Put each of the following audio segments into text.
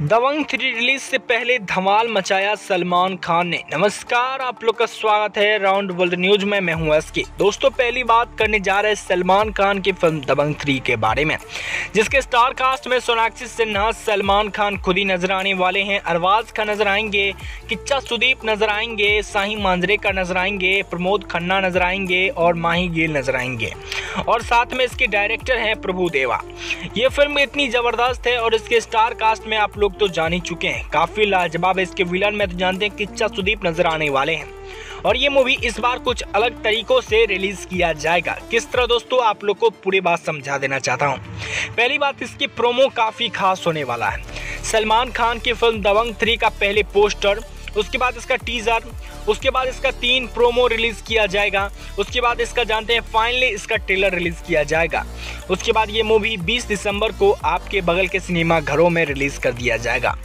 दबंग three release से पहले धमाल मचाया सलमान खान ने। नमस्कार, आप लोग का स्वागत है राउंड वर्ल्ड न्यूज़ में। मैं हूँ एसके। दोस्तों, पहली बात करने जा रहे सलमान खान की फ़िल्म दबंग थ्री के बारे में, जिसके स्टार कास्ट में सोनाक्षी सिन्हा, सलमान खान खुद ही नज़र आने वाले हैं। अरवाज खान नज़र आएँगे, किच्चा सुदीप नज़र आएँगे साही मांजरे का नज़र आएँगे, प्रमोद खन्ना नज़र आएँगे और माही गिल नज़र आएँगे। और साथ में इसके डायरेक्टर हैं प्रभु देवा। ये फ़िल्म इतनी ज़बरदस्त है और इसके स्टार कास्ट में आप लोग तो जान ही चुके हैं। काफ़ी लाजवाब है इसके विलन में तो जानते हैं किच्चा सुदीप नज़र आने वाले हैं। और ये मूवी इस बार कुछ अलग तरीकों से रिलीज़ किया जाएगा। किस तरह दोस्तों, आप लोग को पूरी बात समझा देना चाहता हूँ। पहली बात, इसकी प्रोमो काफ़ी खास होने वाला है। सलमान खान की फ़िल्म दबंग थ्री का पहले पोस्टर उसके बाद इसका टीजर उसके बाद इसका तीन प्रोमो रिलीज़ किया जाएगा, उसके बाद इसका जानते हैं फाइनली इसका ट्रेलर रिलीज़ किया जाएगा। उसके बाद ये मूवी 20 दिसंबर को आपके बगल के सिनेमा घरों में रिलीज़ कर दिया जाएगा।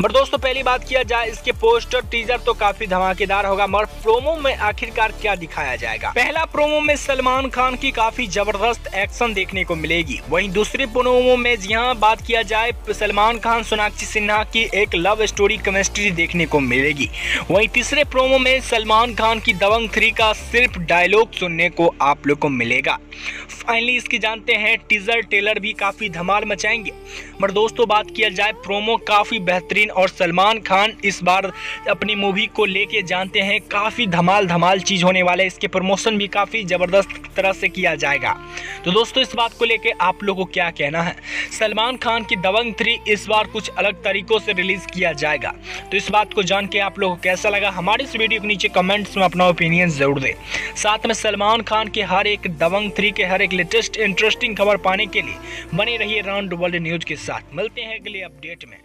मगर दोस्तों, पहली बात किया जाए, इसके पोस्टर टीजर तो काफ़ी धमाकेदार होगा, मगर प्रोमो में आखिरकार क्या दिखाया जाएगा? पहला प्रोमो में सलमान खान की काफ़ी ज़बरदस्त एक्शन देखने को मिलेगी। वहीं दूसरे प्रोमो में यहाँ बात किया जाए, सलमान खान, सोनाक्षी सिन्हा की एक लव स्टोरी केमिस्ट्री देखने को मिलेगी वहीं तीसरे प्रोमो में सलमान खान की दबंग थ्री का सिर्फ़ डायलॉग सुनने को आप लोग को मिलेगा। फाइनली इसकी जानते हैं टीजर टेलर भी काफ़ी धमाल मचाएँगे। मगर दोस्तों, बात किया जाए, प्रोमो काफ़ी बेहतरीन और सलमान खान इस बार अपनी मूवी को लेके जानते हैं, काफ़ी धमाल धमाल चीज़ होने वाले इसके प्रमोशन भी काफ़ी ज़बरदस्त तरह से किया जाएगा। तो दोस्तों, इस बात को लेके आप लोगों को क्या कहना है? सलमान खान की दबंग थ्री इस बार कुछ अलग तरीकों से रिलीज़ किया जाएगा। तो इस बात को जान के आप लोगों को कैसा लगा, हमारी इस वीडियो के नीचे कमेंट्स में अपना ओपिनियन ज़रूर दें। साथ में सलमान खान के हर एक दबंग थ्री के हर एक लेटेस्ट इंटरेस्टिंग खबर पाने के लिए बने रहिए राउंड वर्ल्ड न्यूज़ के साथ। मिलते हैं अगले अपडेट में।